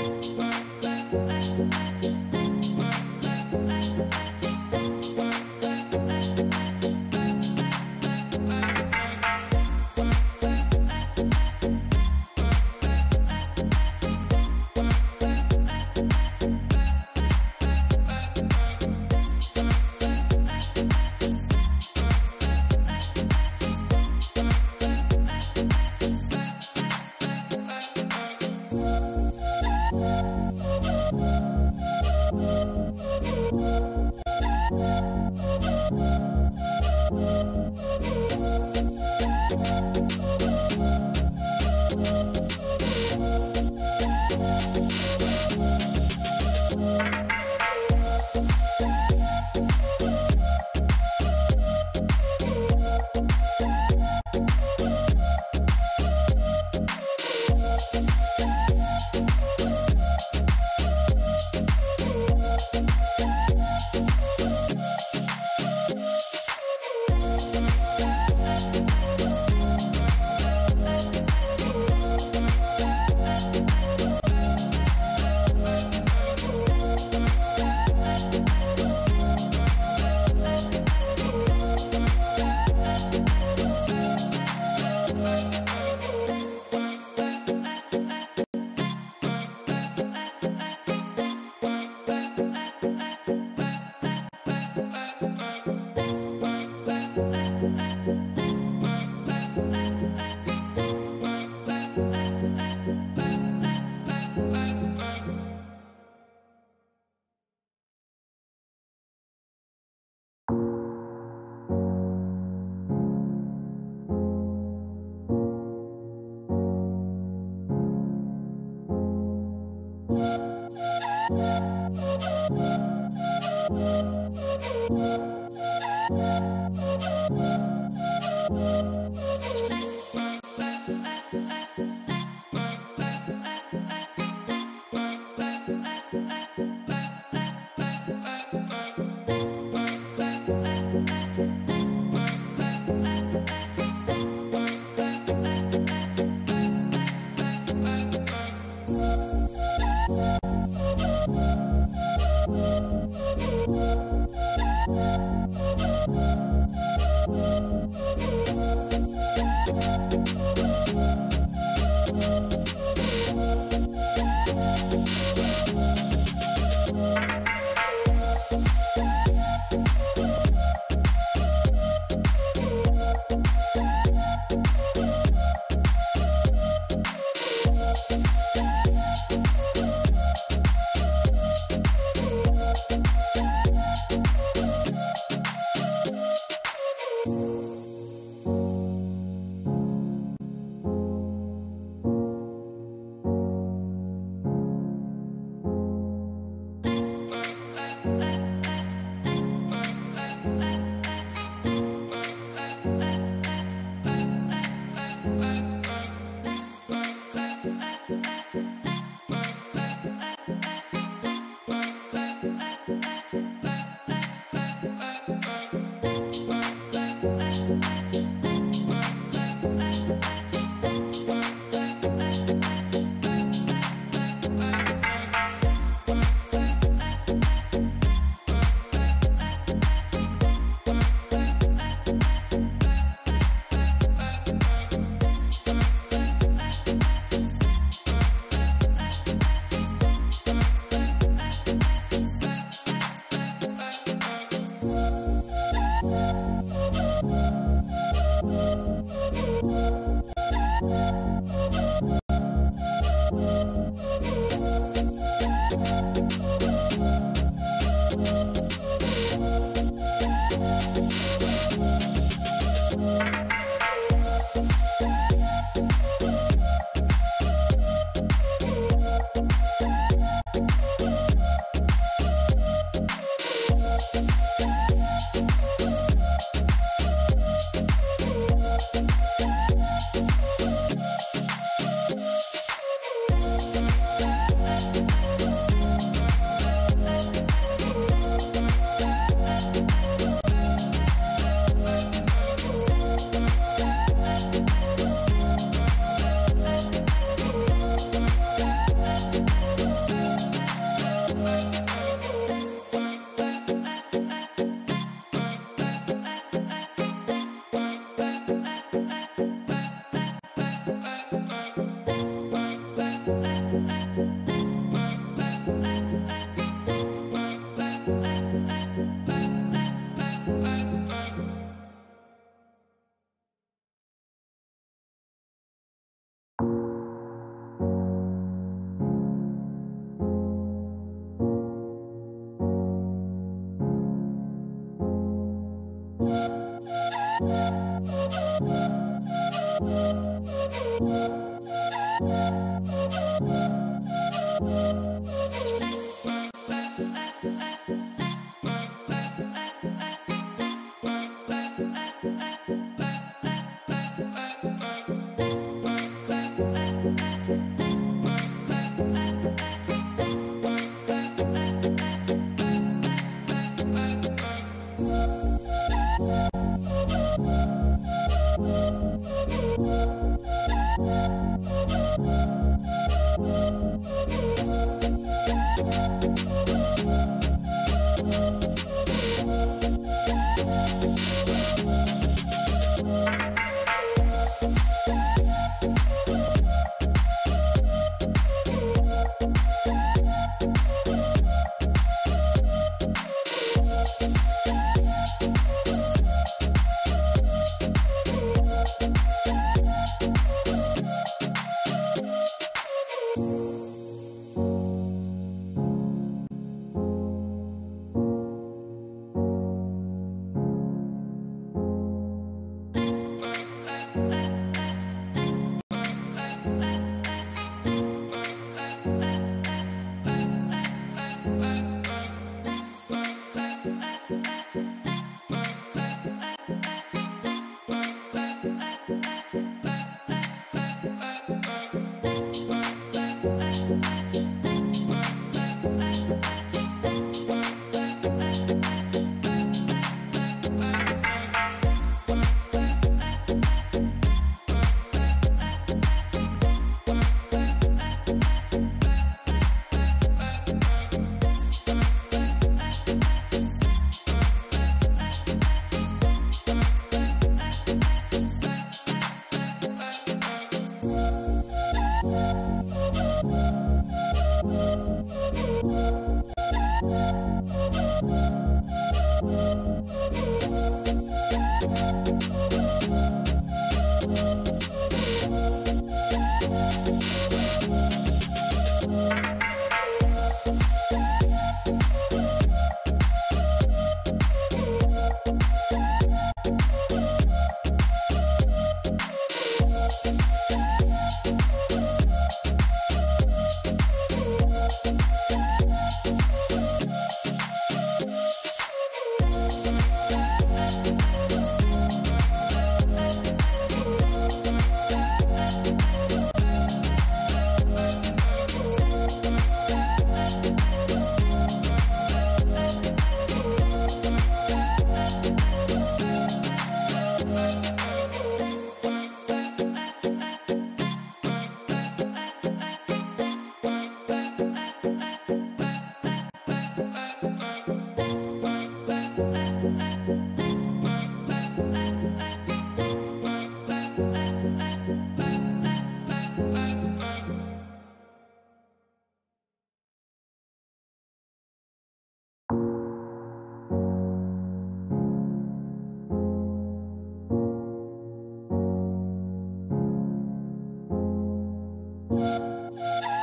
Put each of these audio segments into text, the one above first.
Bye. Bye.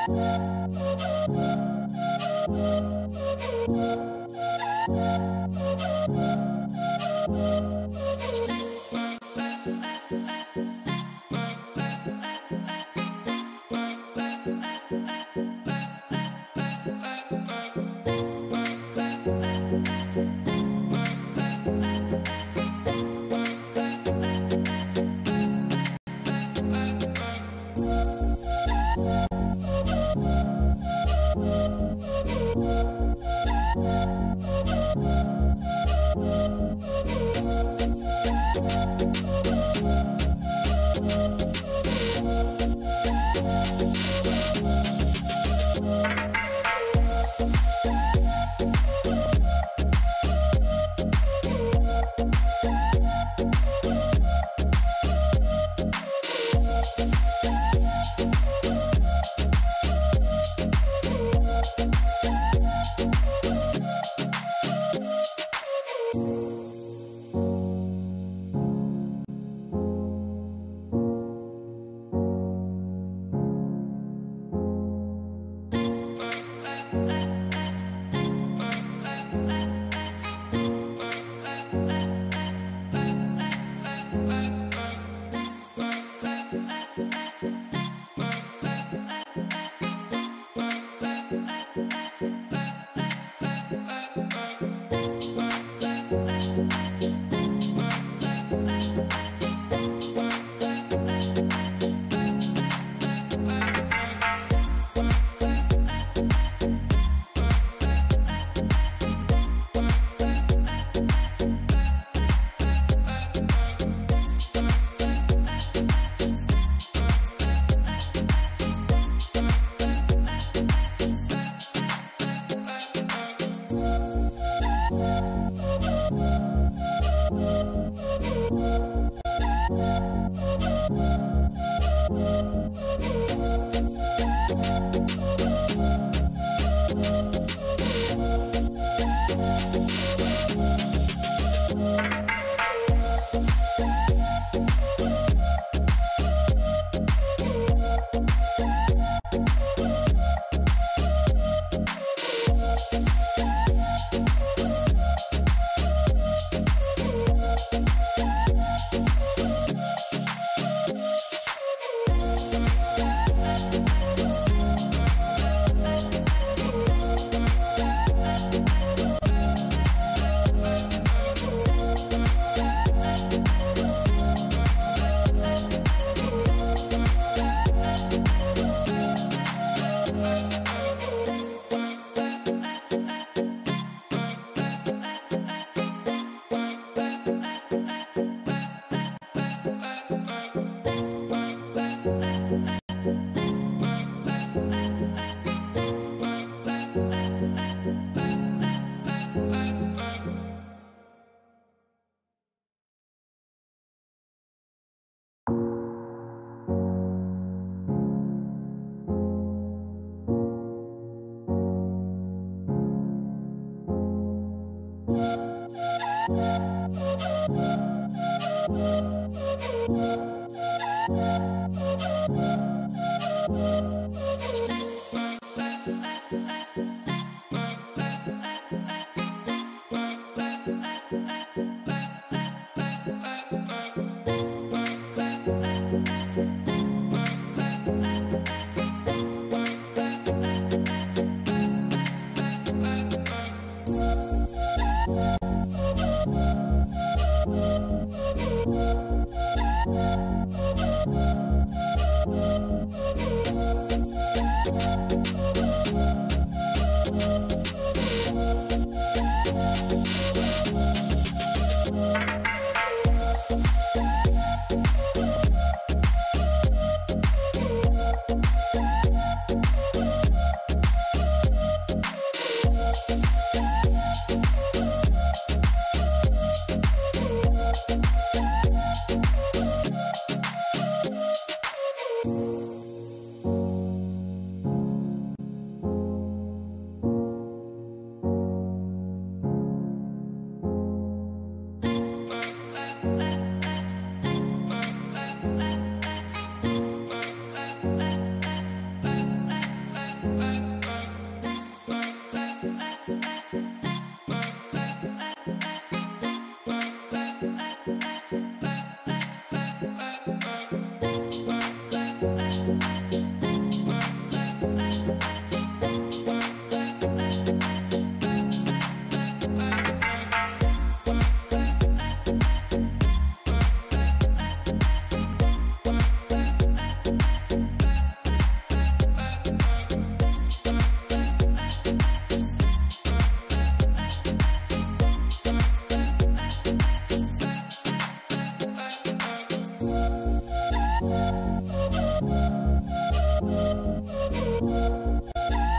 Thank Bye. back.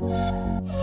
Música